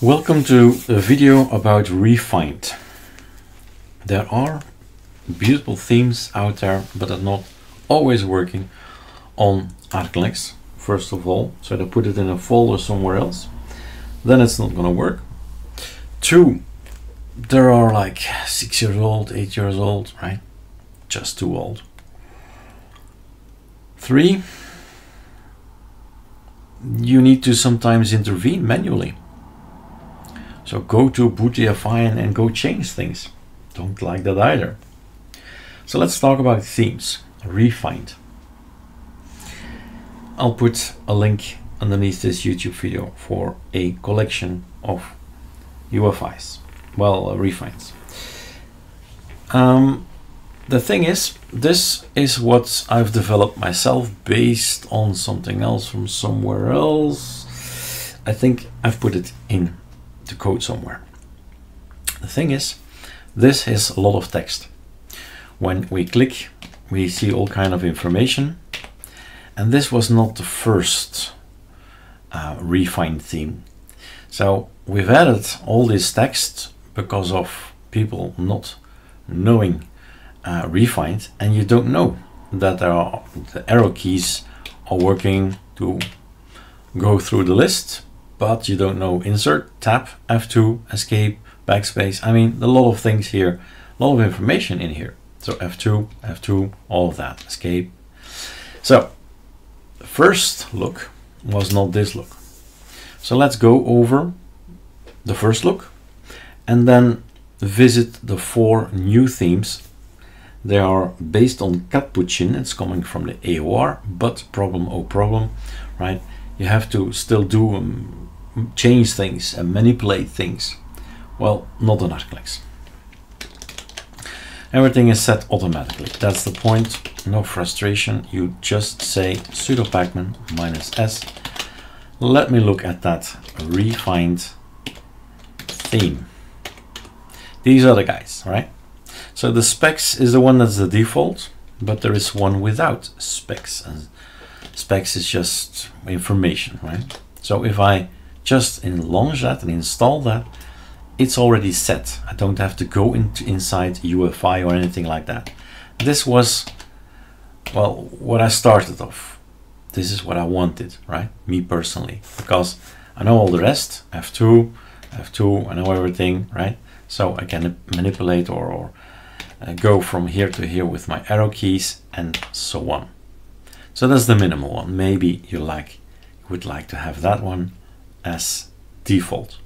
Welcome to a video about rEFInd. There are beautiful themes out there, but are not always working on ArcoLinux, first of all. So I put it in a folder somewhere else. Then it's not gonna work. Two, there are like six years old, eight years old, right? Just too old. Three, you need to sometimes intervene manually. So go to BootEFI and, and go change things. Don't like that either. So let's talk about themes. rEFInd. I'll put a link underneath this YouTube video for a collection of UEFIs, well, uh, rEFInds. Um, the thing is, this is what I've developed myself based on something else from somewhere else. I think I've put it in the code somewhere. The thing is, this is a lot of text. When we click, we see all kind of information. And this was not the first uh, rEFInd theme. So we've added all this text because of people not knowing uh, rEFInd and you don't know that there are the arrow keys are working to go through the list but you don't know. Insert tab f2 escape backspace. I mean a lot of things here. A lot of information in here. So f2 f2 all of that. Escape. So the first look was not this look. So let's go over the first look and then visit the four new themes. They are based on Catppuccin, it's coming from the AUR, but problem, oh problem, right? You have to still do um, change things and manipulate things. Well, not on ArcoLinux. Everything is set automatically. That's the point. No frustration. You just say sudo pacman minus s. Let me look at that rEFInd theme. These are the guys, right? So the specs is the one that's the default, but there is one without specs. And specs is just information, right? So if I just launch that and install that, it's already set. I don't have to go into inside UEFI or anything like that. This was, well, what I started off. This is what I wanted, right? Me personally, because I know all the rest, F2, F2, I know everything, right? So I can manipulate or, or uh, go from here to here with my arrow keys and so on. So that's the minimal one. Maybe you like would like to have that one as default.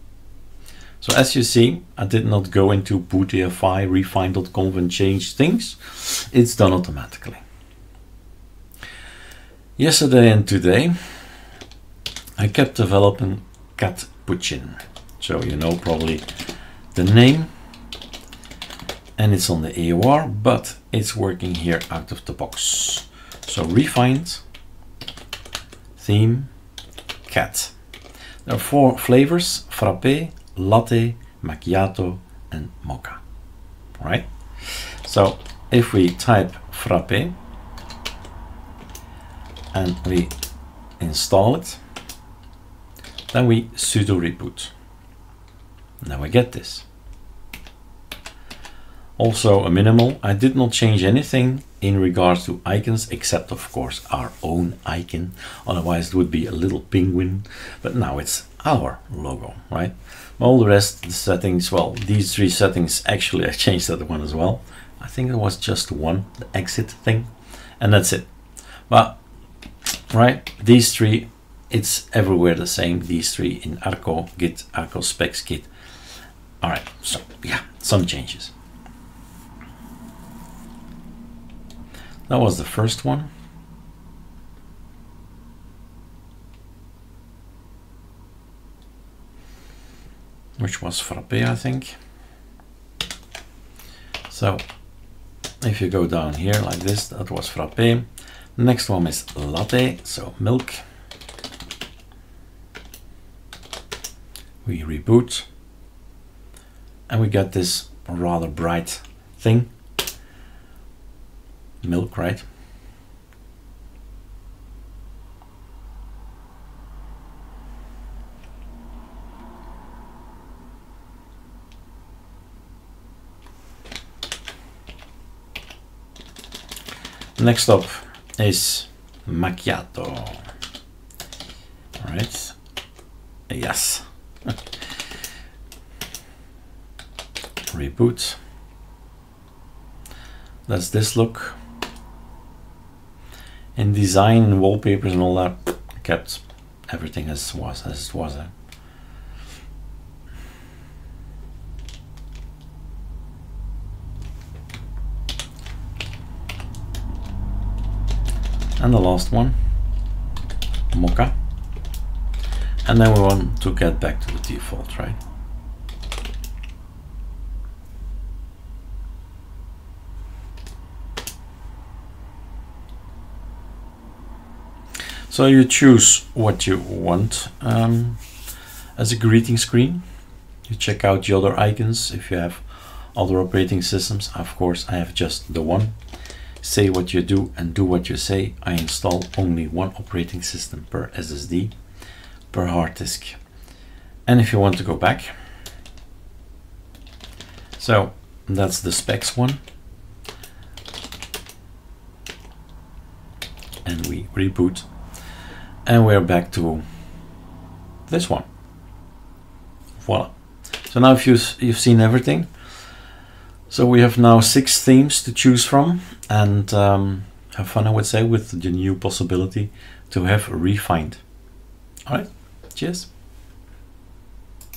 So as you see, I did not go into bootEFI, refind.conf and change things. It's done automatically. Yesterday and today, I kept developing Catppuccin. So you know probably the name and it's on the AUR, but it's working here out of the box. So rEFInd, theme, cat. There are four flavors, frappe, latte, macchiato, and mocha, right? So if we type frappe and we install it, then we sudo reboot. Now we get this also a minimal. I did not change anything in regards to icons except of course our own icon. Otherwise it would be a little penguin. But now it's our logo right? All the rest the settings well these three settings actually I changed that one as well. I think it was just one the exit thing and that's it. But right these three it's everywhere the same. These three in Arco Git Arco specs Git all right so yeah some changes That was the first one. Which was frappe, I think. So if you go down here like this, that was frappe. Next one is latte, so milk. We reboot and we get this rather bright thing milk, right? Next up is macchiato. All right? Yes. Reboot. Does this look in design, and wallpapers and all that, kept everything as was as it was. Eh? and the last one mocha and then we want to get back to the default right so you choose what you want um, as a greeting screen you check out the other icons if you have other operating systems of course I have just the one say what you do and do what you say, I install only one operating system per SSD per hard disk. And if you want to go back, so that's the specs one. And we reboot and we're back to this one. Voila. So now if you've, you've seen everything, so we have now six themes to choose from and um, have fun, I would say, with the new possibility to have rEFInd. All right, cheers.